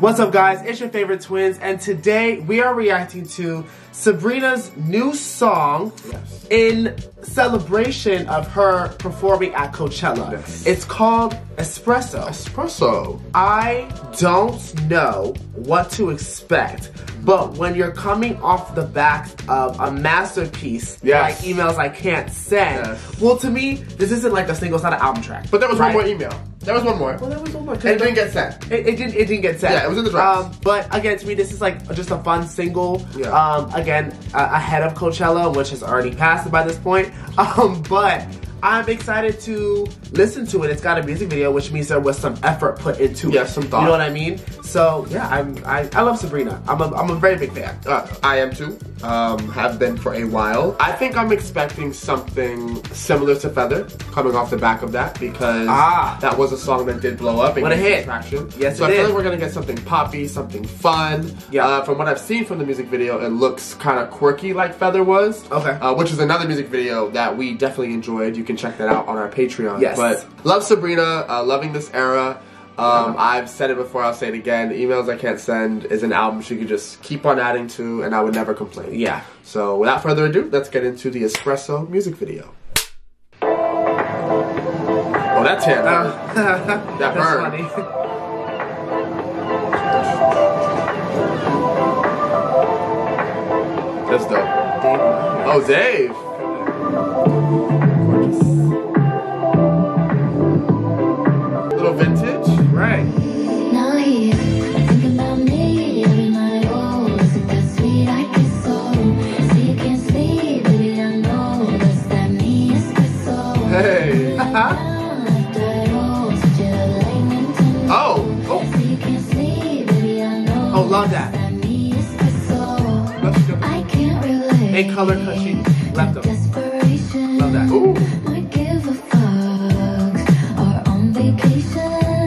What's up guys, it's your favorite twins and today we are reacting to Sabrina's new song yes. in celebration of her performing at Coachella. Yes. It's called Espresso. Espresso. I don't know what to expect, but when you're coming off the back of a masterpiece, yes. like emails I can't send, well to me, this isn't like a single, it's not an album track. But there was right? one more email. There was one more. Well, there was one more. It didn't get sent. It, it, didn't. It didn't get sent. Yeah, it was in the drafts. Um, but again, to me, this is like just a fun single. Yeah. Um, again, uh, ahead of Coachella, which has already passed by this point. Um, but I'm excited to listen to it. It's got a music video, which means there was some effort put into yeah, it. some thought. You know what I mean? So yeah, I'm I, I love Sabrina. I'm a, I'm a very big fan. Uh, I am too. Um, have been for a while. I think I'm expecting something similar to Feather coming off the back of that because ah. that was a song that did blow up. And what a hit! Traction. Yes, so I feel like we're gonna get something poppy, something fun. Yeah. Uh, from what I've seen from the music video, it looks kind of quirky like Feather was. Okay. Uh, which is another music video that we definitely enjoyed. You can check that out on our Patreon. Yes. But love Sabrina. Uh, loving this era. Um, I've said it before, I'll say it again. Emails I Can't Send is an album she could just keep on adding to, and I would never complain. Yeah. So without further ado, let's get into the Espresso music video. Oh, that's him. Uh, that burn. Funny. That's dope. Dave. Oh, Dave. Oh, love that. A color cushion left them. Love that. Ooh.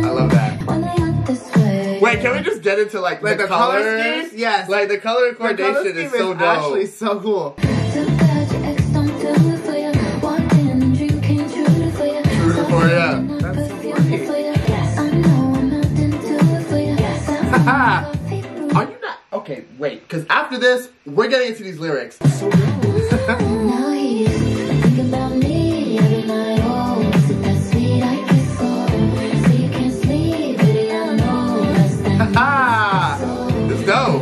I love that. Wait, can we just get into like, like the, the color? color Yes. Like the color coordination the color is so is dope. Actually, so cool. True for yeah. This, we're getting into these lyrics. So Let's go.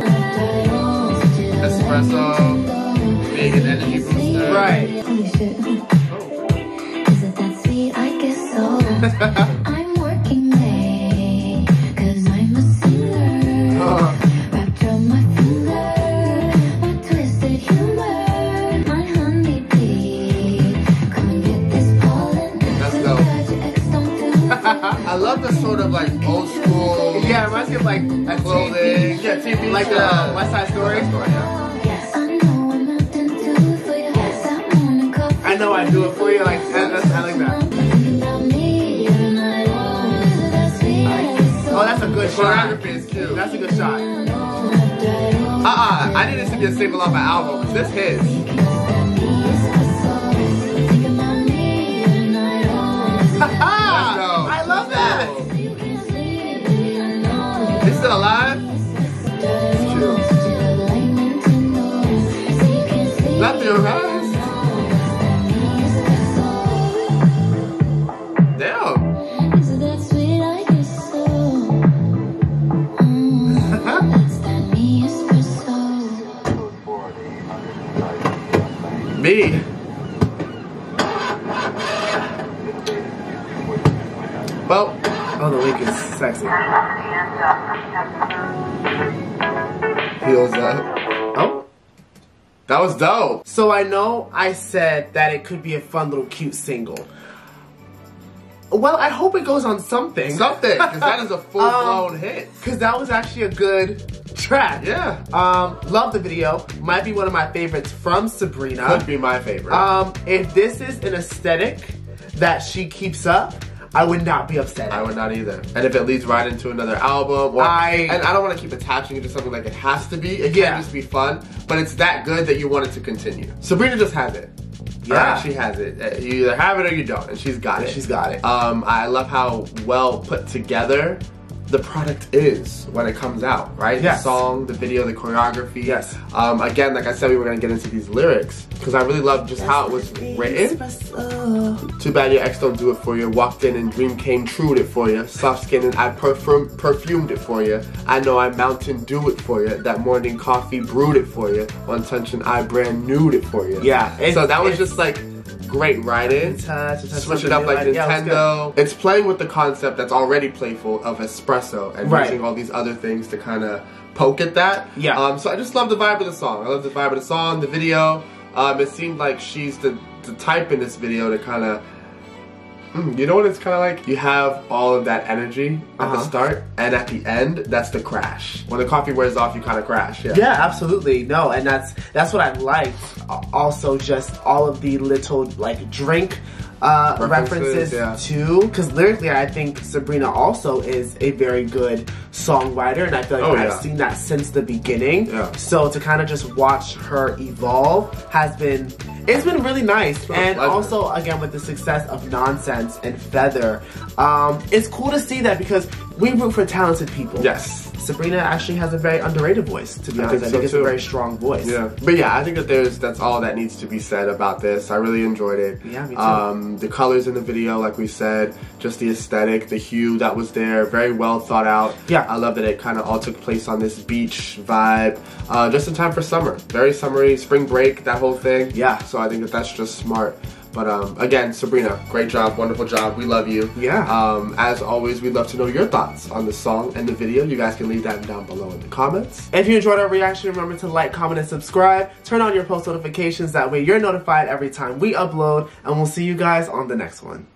Espresso, being an energy booster. Right. Oh. I love the sort of like old school. Yeah, it reminds me of like a clothing. TV, yeah, TV, like uh, West Side Story. Story yeah. I know I do it for you. Like I, I like that. Oh, that's a good shot. Choreography is cute. That's a good shot. Uh-uh. I need this to be a single off an album because this hits. Heels up. Oh. That was dope. So I know I said that it could be a fun little cute single. Well, I hope it goes on something. Something, because that is a full-blown um, hit. Because that was actually a good track. Yeah. Um, love the video. Might be one of my favorites from Sabrina. Could be my favorite. Um, if this is an aesthetic that she keeps up, I would not be upset. I would not either. And if it leads right into another album, or, I and I don't want to keep attaching it to something like it has to be. It yeah. can't just be fun, but it's that good that you want it to continue. Sabrina just has it. Yeah, right, she has it. Uh, you either have it or you don't, and she's got it. She's got it. Um, I love how well put together the product is when it comes out, right? Yes. The song, the video, the choreography. Yes. Um, again, like I said, we were gonna get into these lyrics because I really love just how it was written. Too bad your ex don't do it for you. Walked in and dream came true it for you. Soft skin and I perfume perfumed it for you. I know I Mountain Dew it for you. That morning coffee brewed it for you. One touch and I brand nude it for you. Yeah. So that was just like great writing. Touch, Switch it up like Nintendo. Yeah, it's playing with the concept that's already playful of espresso and right. using all these other things to kind of poke at that. Yeah. Um, so I just love the vibe of the song. I love the vibe of the song, the video. Um, it seemed like she's the, the type in this video to kind of you know what it's kind of like? You have all of that energy at uh-huh. the start, and at the end, that's the crash. When the coffee wears off, you kind of crash. Yeah. yeah, absolutely. No, and that's that's what I liked. Also, just all of the little like drink uh, references, references yeah. too. Because lyrically, I think Sabrina also is a very good songwriter, and I feel like oh, I've yeah. seen that since the beginning. Yeah. So to kind of just watch her evolve has been it's been really nice. And also, again, with the success of Nonsense and Feather, um, it's cool to see that because we root for talented people. Yes. Sabrina actually has a very underrated voice, to be I honest. Think I think it's a very strong voice. Yeah. But yeah, I think that there's that's all that needs to be said about this. I really enjoyed it. Yeah, me too. Um, the colors in the video, like we said, just the aesthetic, the hue that was there, very well thought out. Yeah. I love that it kind of all took place on this beach vibe, uh, just in time for summer. Very summery, spring break, that whole thing. Yeah. So I think that that's just smart. But um, again, Sabrina, great job, wonderful job. We love you. Yeah. Um, as always, we'd love to know your thoughts on the song and the video. You guys can leave that down below in the comments. If you enjoyed our reaction, remember to like, comment, and subscribe. Turn on your post notifications. That way you're notified every time we upload. And we'll see you guys on the next one.